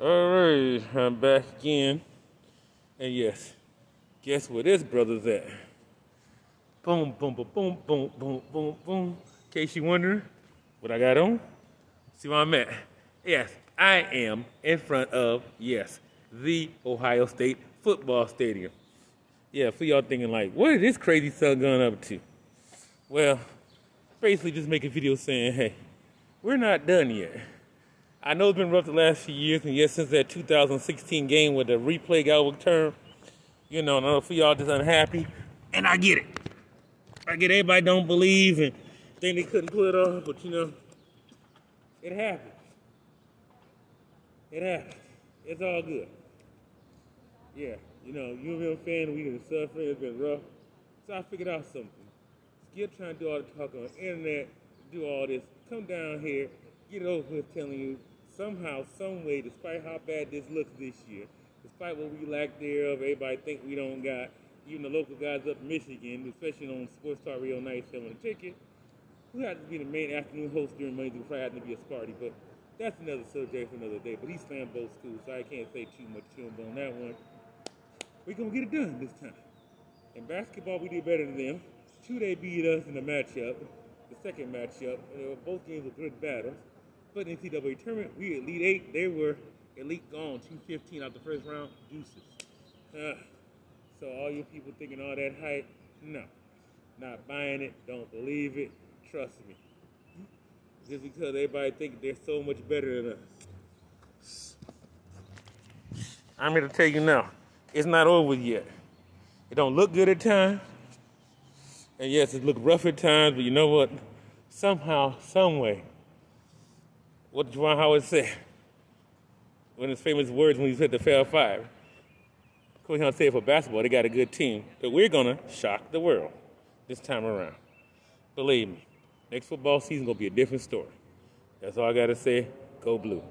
All right, I'm back again. And yes, guess where this brother's at? Boom, boom, boom, boom, boom, boom, boom, boom. In case you're wondering what I got on, see where I'm at. Yes, I am in front of, yes, the Ohio State football stadium. Yeah, for y'all thinking like, what is this crazy son going up to? Well, basically just making videos saying, hey, we're not done yet. I know it's been rough the last few years, and yes, since that 2016 game with the replay guy got overturned, you know, I know for y'all just unhappy, and I get it. I get everybody don't believe and think they couldn't pull it off, but you know, it happens. It happens. It's all good. Yeah, you know, you have been a fan, we've been suffering, it's been rough. So I figured out something. Skip trying to do all the talk on the internet, do all this, come down here, get over with telling you somehow, some way, despite how bad this looks this year, despite what we lack thereof, everybody think we don't got, even the local guys up in Michigan, especially on Sports Star Real Night selling a ticket, who happens to be the main afternoon host during Monday through Friday, happen to be a Sparty, but that's another subject for another day. But he slammed both schools, so I can't say too much to him on that one. We're gonna get it done this time. In basketball, we did better than them. Two, they beat us in the matchup, the second matchup. And both games were good battles. But in the NCAA tournament, we Elite Eight. They were Elite gone, 215 out the first round, deuces. Uh, so all you people thinking all that hype, no. Not buying it, don't believe it, trust me. Just because everybody think they're so much better than us. I'm here to tell you now, it's not over yet. It don't look good at times. And yes, it look rough at times, but you know what? Somehow, some way, what Juwan Howard say? One of his famous words when he said the Fab five. Coach Hunt said for basketball, they got a good team, but we're gonna shock the world this time around. Believe me, next football season gonna be a different story. That's all I gotta say. Go blue.